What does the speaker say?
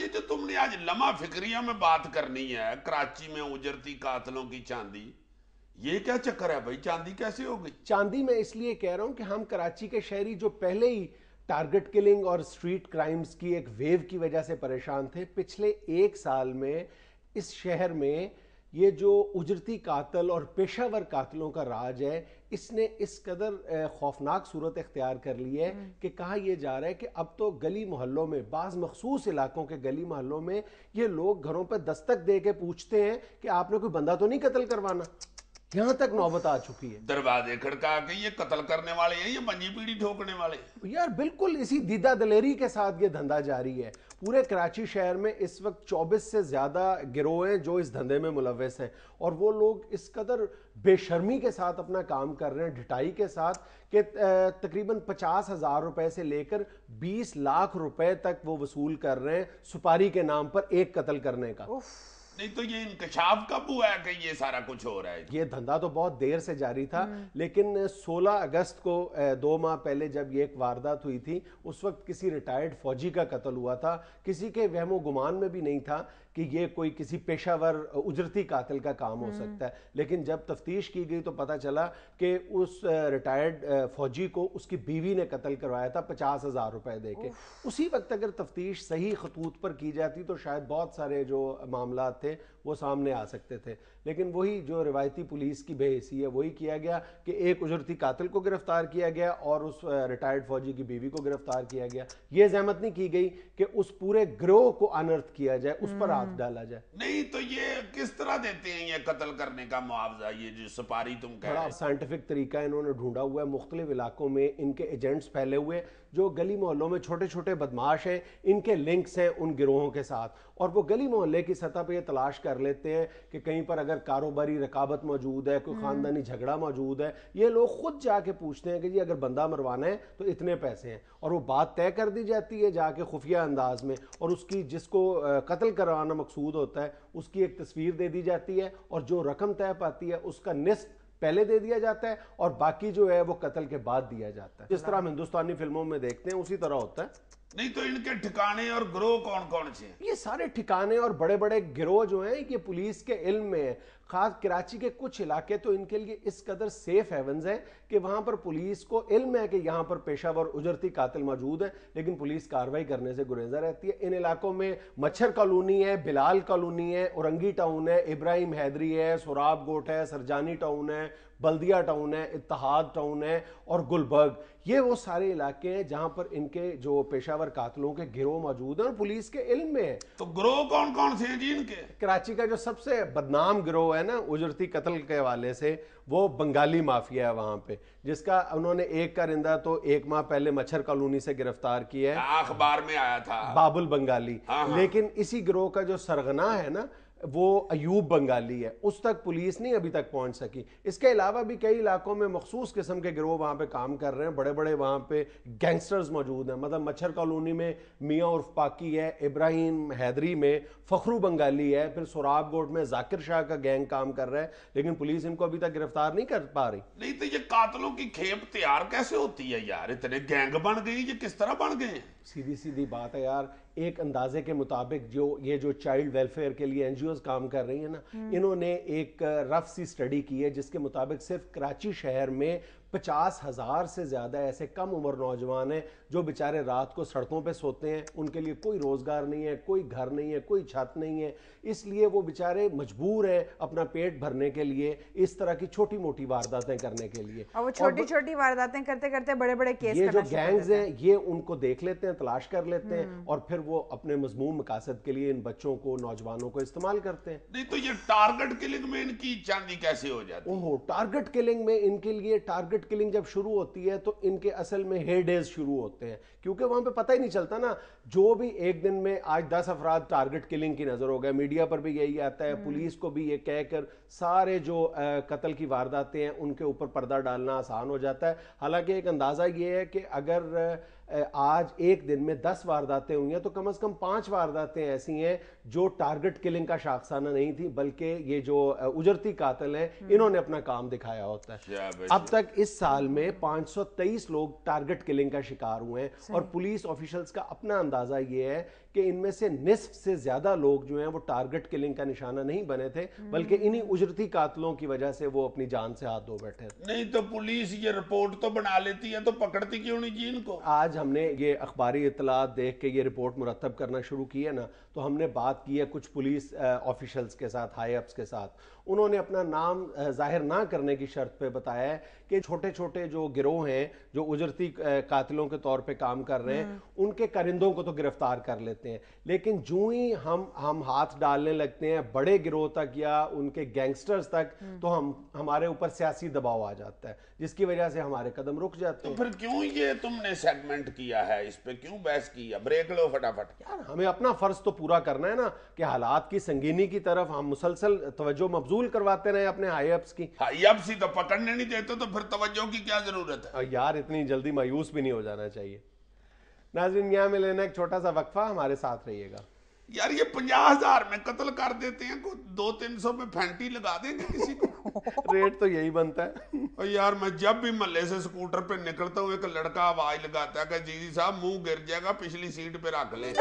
ये जो तुमने आज लम्हा फिक्रिया में बात करनी है, कराची में उजरती कातलों की चांदी, ये क्या चक्कर है भाई? चांदी कैसे हो गई चांदी मैं इसलिए कह रहा हूँ कि हम कराची के शहरी जो पहले ही टारगेट किलिंग और स्ट्रीट क्राइम्स की एक वेव की वजह से परेशान थे, पिछले एक साल में इस शहर में ये जो उजरती कातल और पेशावर कातलों का राज है इसने इस कदर खौफनाक सूरत अख्तियार कर ली है हम्म। कि कहा यह जा रहा है कि अब तो गली मोहल्लों में बाज़ मखसूस इलाकों के गली मोहल्लों में ये लोग घरों पर दस्तक दे के पूछते हैं कि आपने कोई बंदा तो नहीं कत्ल करवाना यहाँ तक नौबत आ चुकी है। दरवाजे खड़का के ये कत्ल करने वाले हैं ये मंजी पीढ़ी ठोकने वाले। यार बिल्कुल इसी दीदा दलेरी के साथ ये धंधा जारी है। पूरे कराची शहर में इस वक्त 24 से ज़्यादा गिरोह हैं जो इस धंधे में मुलवस हैं। और वो लोग इस कदर बेशर्मी के साथ अपना काम कर रहे हैं ढिटाई के साथ कि तकरीबन पचास हज़ार रुपए से लेकर 20 लाख रुपए तक वो वसूल कर रहे हैं सुपारी के नाम पर एक कत्ल करने का। नहीं तो ये इंकशाफ कब हुआ है कि ये सारा कुछ हो रहा है ये धंधा तो बहुत देर से जारी था हम्म। लेकिन 16 अगस्त को दो माह पहले जब ये एक वारदात हुई थी उस वक्त किसी रिटायर्ड फौजी का कत्ल हुआ था किसी के वहमो गुमान में भी नहीं था कि ये कोई किसी पेशावर उजरती कातिल का काम हो। सकता है। लेकिन जब तफ्तीश की गई तो पता चला कि उस रिटायर्ड फौजी को उसकी बीवी ने कत्ल करवाया था पचास हज़ार रुपए दे के। उसी वक्त अगर तफ्तीश सही खतूत पर की जाती तो शायद बहुत सारे जो मामला थे वो सामने आ सकते थे। लेकिन वही जो रिवायती पुलिस की बेहसी है वही किया गया कि एक उजरती कातिल को गिरफ़्तार किया गया और उस रिटायर्ड फौजी की बीवी को गिरफ़्तार किया गया। ये जहमत नहीं की गई कि उस पूरे ग्रोह को अनर्थ किया जाए उस पर हाथ डाला जाए। नहीं तो ये किस तरह देते हैं ये कत्ल करने का मुआवजा? ये जो सुपारी तुम कह बड़ा साइंटिफिक तरीका इन्होंने ढूंढा हुआ है। मुख्तलिफ़ इलाकों में इनके एजेंट्स फैले हुए जो गली मोहल्लों में छोटे छोटे बदमाश हैं इनके लिंक्स हैं उन गिरोहों के साथ। और वो गली मोहल्ले की सतह पर यह तलाश कर लेते हैं कि कहीं पर अगर कारोबारी रकाबत मौजूद है कोई हम्म। ख़ानदानी झगड़ा मौजूद है ये लोग खुद जाके पूछते हैं कि जी अगर बंदा मरवाना है तो इतने पैसे हैं। और वो बात तय कर दी जाती है जाके खुफिया अंदाज में और उसकी जिसको कत्ल करवाना मकसूद होता है उसकी एक तस्वीर दे दी जाती है और जो रकम तय पाती है उसका निस्फ पहले दे दिया जाता है और बाकी जो है वो कत्ल के बाद दिया जाता है। जिस तरह हम हिंदुस्तानी फ़िल्मों में देखते हैं उसी तरह होता है। नहीं तो इनके ठिकाने और गिरोह कौन कौन से ये सारे ठिकाने और बड़े बड़े गिरोह जो हैं ये पुलिस के इल्म में है। खास कराची के कुछ इलाके तो इनके लिए इस कदर सेफ़ हेवंस हैं कि वहाँ पर पुलिस को इल्म है कि यहाँ पर पेशावर उजरती कातिल मौजूद है लेकिन पुलिस कार्रवाई करने से गुरेजा रहती है। इन इलाकों में मच्छर कॉलोनी है बिलाल कॉलोनी है औरंगी टाउन है इब्राहिम हैदरी है सुराब गोट है सरजानी टाउन है बल्दिया टाउन है इतिहाद टाउन है और गुलबर्ग। ये वो सारे इलाके हैं जहाँ पर इनके जो पेशावर कातलों के गिरोह मौजूद हैं और पुलिस के इल्म में है। तो गिरोह कौन कौन से हैं जी इनके? कराची का जो सबसे बदनाम गिरोह है ना उजरती कत्ल के हवाले से वो बंगाली माफिया है वहाँ पे जिसका उन्होंने एक का रिंदा तो एक माह पहले मच्छर कॉलोनी से गिरफ़्तार किया है। अखबार में आया था। बाबुल बंगाली। हाँ, हाँ। लेकिन इसी ग्रोह का जो सरगना है ना वो अयूब बंगाली है। उस तक पुलिस नहीं अभी तक पहुँच सकी। इसके अलावा भी कई इलाकों में मखसूस किस्म के गिरोह वहाँ पे काम कर रहे हैं। बड़े बड़े वहाँ पे गैंगस्टर्स मौजूद हैं। मतलब मच्छर कॉलोनी में मियाँ उर्फ़ पाकी है, इब्राहिम हैदरी में फखरू बंगाली है। फिर सुराब गोट में जाकिर शाह का गैंग काम कर रहा है। लेकिन पुलिस इनको अभी तक गिरफ़्तार नहीं कर पा रही। नहीं तो ये कातलों की खेप तैयार कैसे होती है यार? इतने गैंग बन गई, ये किस तरह बन गए सीधी सीधी बात है यार एक अंदाजे के मुताबिक जो ये जो चाइल्ड वेलफेयर के लिए एनजीओ काम कर रही है ना हम्म। इन्होंने एक रफ सी स्टडी की है जिसके मुताबिक सिर्फ़ कराची शहर में पचास हज़ार से ज़्यादा ऐसे कम उम्र नौजवान हैं जो बेचारे रात को सड़कों पे सोते हैं उनके लिए कोई रोज़गार नहीं है कोई घर नहीं है कोई छत नहीं है। इसलिए वो बेचारे मजबूर हैं अपना पेट भरने के लिए इस तरह की छोटी मोटी वारदातें करने के लिए। और वो छोटी छोटी वारदातें करते करते बड़े बड़े केस ये जो गैंग्स हैं। ये उनको देख लेते हैं तलाश कर लेते हैं हम्म। और फिर वो अपने मजमूम मकासद के लिए इन बच्चों को नौजवानों को इस्तेमाल करते हैं। नहीं तो ये टारगेट किलिंग में इनकी चांदी कैसे हो जाती? है टारगेट किलिंग में इनके लिए टारगेट टारगेट किलिंग जब शुरू होती है तो इनके असल में हेड डेज़ शुरू होते हैं क्योंकि वहाँ पे पता ही नहीं चलता ना जो भी एक दिन में आज दस अफराद टारगेट किलिंग की नज़र हो गए मीडिया पर भी यही आता है हम्म। पुलिस को भी ये कहकर सारे जो कत्ल की वारदातें हैं उनके ऊपर पर्दा डालना आसान हो जाता है हालाँकि एक अंदाज़ा ये है कि अगर आज एक दिन में दस वारदातें हुई हैं तो कम से कम पाँच वारदातें ऐसी हैं जो टारगेट किलिंग का शाखसाना नहीं थी बल्कि ये जो उजरती कातल हैं हम्म। इन्होंने अपना काम दिखाया होता है। अब तक इस साल में 523 लोग टारगेट किलिंग का शिकार हुए हैं और पुलिस ऑफिशल्स का अपना अंदाज़ा ये है कि इनमें से निसफ से ज़्यादा लोग जो हैं वो टारगेट किलिंग का निशाना नहीं बने थे बल्कि इन्हीं उजरती कातलों की वजह से वो अपनी जान से हाथ धो बैठे थे। नहीं तो पुलिस ये रिपोर्ट तो बना लेती है तो पकड़ती क्यों नहीं जी इनको? आज हमने ये अखबारी इतलात देख के ये रिपोर्ट मुरतब करना शुरू की है ना तो हमने बात की है कुछ पुलिस ऑफिशल्स के साथ हाई अप्स के साथ। उन्होंने अपना नाम ज़ाहिर ना करने की शर्त पे बताया है कि छोटे छोटे जो गिरोह हैं जो उजरती कातिलों के तौर पे काम कर रहे हैं उनके करिंदों को तो गिरफ़्तार कर लेते हैं। लेकिन जो ही हम हम हाथ डालने लगते हैं बड़े गिरोह तक या उनके गैंगस्टर्स तक तो हम हमारे ऊपर सियासी दबाव आ जाता है जिसकी वजह से हमारे कदम रुक जाते हैं। तो हैं फिर क्यों ये तुमने सेगमेंट किया है इस पे क्यों बहस की है? ब्रेक लो फटाफट। यार हमें अपना फ़र्ज़ तो पूरा करना है ना कि हालात की संगीनी की तरफ़ हम मुसलसल तवज्जो मबजूल करवाते रहे अपने हाई अप्स की। हाँ ये अब सी तो पकड़ने नहीं देते तो फिर तवज्जो की क्या ज़रूरत है? यार इतनी जल्दी मायूस भी नहीं हो जाना चाहिए। नाजरीन यहाँ में लेना एक छोटा सा वक्फा हमारे साथ रहिएगा। यार ये पंजाह हज़ार में कत्ल कर देते हैं दो तीन सौ में फैंटी लगा देंगे किसी को। रेट तो यही बनता है। और यार, मैं जब भी मल्ले से स्कूटर पे निकलता हूँ, एक लड़का आवाज़ लगाता है कि, जी जी साहब, मुँह गिर जाएगा, पिछली सीट पे रख ले।